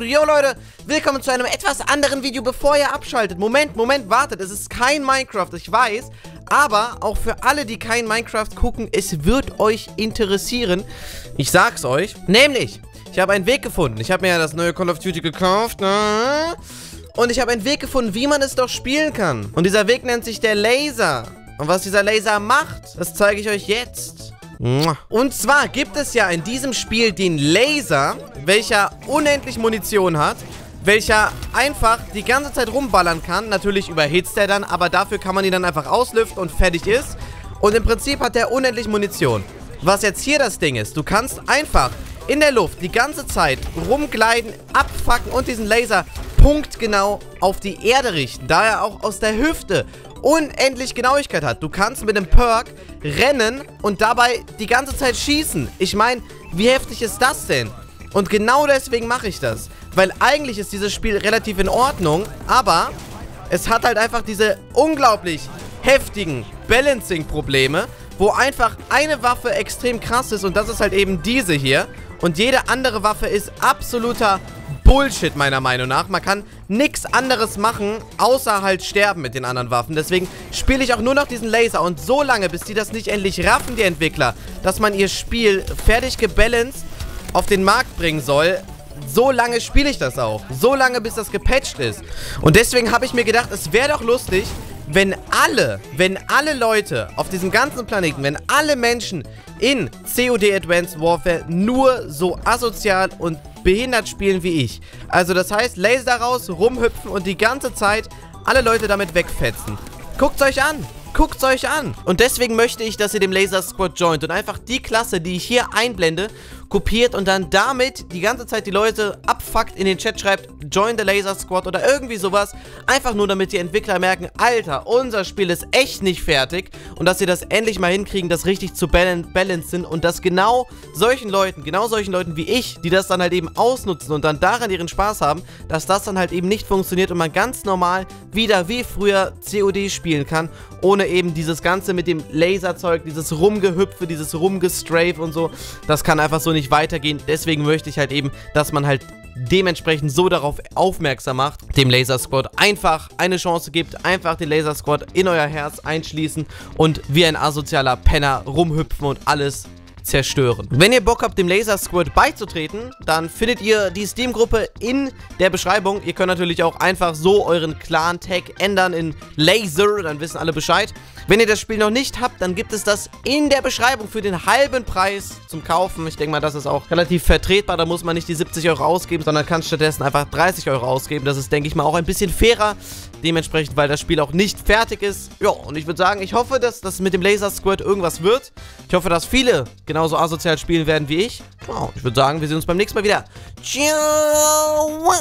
Jo Leute, willkommen zu einem etwas anderen Video, bevor ihr abschaltet. Moment, Moment, wartet, es ist kein Minecraft, ich weiß. Aber auch für alle, die kein Minecraft gucken, es wird euch interessieren. Ich sag's euch. Nämlich, ich habe einen Weg gefunden. Ich habe mir ja das neue Call of Duty gekauft. Ne? Und ich habe einen Weg gefunden, wie man es doch spielen kann. Und dieser Weg nennt sich der Laser. Und was dieser Laser macht, das zeige ich euch jetzt. Und zwar gibt es ja in diesem Spiel den Laser, welcher unendlich Munition hat, welcher einfach die ganze Zeit rumballern kann. Natürlich überhitzt er dann, aber dafür kann man ihn dann einfach auslüften und fertig ist. Und im Prinzip hat er unendlich Munition. Was jetzt hier das Ding ist, du kannst einfach in der Luft die ganze Zeit rumgleiten, abfacken und diesen Laser punktgenau auf die Erde richten, da er auch aus der Hüfte unendlich Genauigkeit hat. Du kannst mit dem Perk rennen und dabei die ganze Zeit schießen. Ich meine, wie heftig ist das denn? Und genau deswegen mache ich das. Weil eigentlich ist dieses Spiel relativ in Ordnung, aber es hat halt einfach diese unglaublich heftigen Balancing-Probleme, wo einfach eine Waffe extrem krass ist und das ist halt eben diese hier. Und jede andere Waffe ist absoluter Bullshit, meiner Meinung nach. Man kann nichts anderes machen, außer halt sterben mit den anderen Waffen. Deswegen spiele ich auch nur noch diesen Laser. Und so lange, bis die das nicht endlich raffen, die Entwickler, dass man ihr Spiel fertig gebalanced auf den Markt bringen soll, so lange spiele ich das auch. So lange, bis das gepatcht ist. Und deswegen habe ich mir gedacht, es wäre doch lustig, wenn alle, wenn alle Leute auf diesem ganzen Planeten, wenn alle Menschen in COD Advanced Warfare nur so asozial und behindert spielen wie ich. Also das heißt, Laser raus, rumhüpfen und die ganze Zeit alle Leute damit wegfetzen. Guckt's euch an! Guckt's euch an! Und deswegen möchte ich, dass ihr dem Laser Squad joint und einfach die Klasse, die ich hier einblende, kopiert und dann damit die ganze Zeit die Leute abfuckt, in den Chat schreibt, join the Laser Squad oder irgendwie sowas. Einfach nur, damit die Entwickler merken, Alter, unser Spiel ist echt nicht fertig und dass sie das endlich mal hinkriegen, das richtig zu balancen und dass genau solchen Leuten, genau solchen Leuten wie ich, die das dann halt eben ausnutzen und dann daran ihren Spaß haben, dass das dann halt eben nicht funktioniert und man ganz normal wieder wie früher COD spielen kann, ohne eben dieses Ganze mit dem Laserzeug, dieses Rumgehüpfe, dieses Rumgestrafe und so. Das kann einfach so nicht nicht weitergehen. Deswegen möchte ich halt eben, dass man halt dementsprechend so darauf aufmerksam macht, dem Laser Squad einfach eine Chance gibt, einfach den Laser Squad in euer Herz einschließen und wie ein asozialer Penner rumhüpfen und alles zerstören. Wenn ihr Bock habt, dem Laser Squad beizutreten, dann findet ihr die Steam-Gruppe in der Beschreibung. Ihr könnt natürlich auch einfach so euren Clan-Tag ändern in Laser, dann wissen alle Bescheid. Wenn ihr das Spiel noch nicht habt, dann gibt es das in der Beschreibung für den halben Preis zum Kaufen. Ich denke mal, das ist auch relativ vertretbar. Da muss man nicht die 70 Euro ausgeben, sondern kann stattdessen einfach 30 Euro ausgeben. Das ist, denke ich mal, auch ein bisschen fairer. Dementsprechend, weil das Spiel auch nicht fertig ist. Ja, und ich würde sagen, ich hoffe, dass das mit dem Laser Squad irgendwas wird. Ich hoffe, dass viele genauso asozial spielen werden wie ich. Ja, ich würde sagen, wir sehen uns beim nächsten Mal wieder. Ciao!